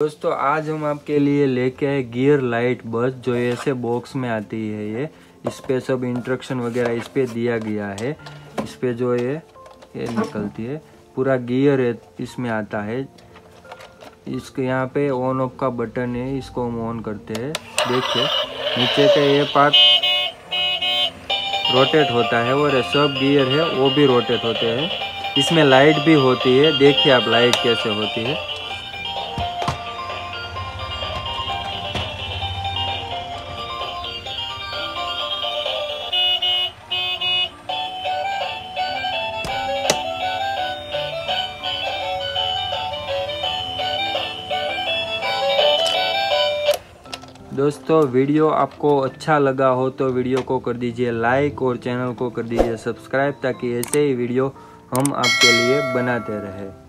दोस्तों, आज हम आपके लिए लेके आए गियर लाइट बस जो ऐसे बॉक्स में आती है ये। इस पे सब इंस्ट्रक्शन वगैरह इस पे दिया गया है। इस पे जो ये ये निकलती है। पूरा गियर है, इसमें आता है। इसके यहाँ पे ऑन ऑफ़ का बटन है, इसको हम ऑन करते हैं। देखिए, नीचे का ये पार्ट रोटेट होता है, और सब गियर है, वो भी रोटेट होते हैं। इसमें लाइट भी होती है, देखिए आप लाइट कैसे होती है। दोस्तों, वीडियो आपको अच्छा लगा हो तो वीडियो को कर दीजिए लाइक और चैनल को कर दीजिए सब्सक्राइब ताकि ऐसे ही वीडियो हम आपके लिए बनाते रहें।